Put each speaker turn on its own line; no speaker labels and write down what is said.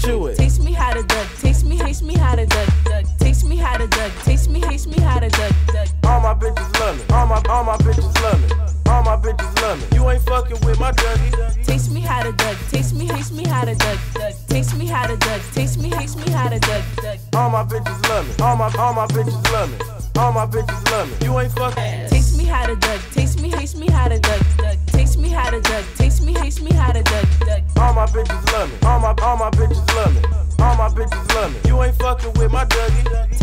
Chew it.
Taste me how to Dougie. Taste me, taste me how to Dougie. duck. Taste me how to Dougie. Taste me, taste me how to Dougie. duck.
All my bitches love me. All my all my bitches love me. All my bitches love me. You ain't fucking with my Dougie.
Taste me how to Dougie. Taste me, taste me how to Dougie. duck. Taste me how to Dougie. Taste me, taste me how to Dougie. duck.
All my bitches love me. All my all my bitches love me. All my bitches love me. You ain't fucking.
Taste me how to Dougie. Taste me, taste me how to Dougie. duck. Taste me how to Dougie. Taste me, taste me how to
Dougie. Love me. All my all my bitches love me. All my bitches love me. You ain't fucking with my Dougie.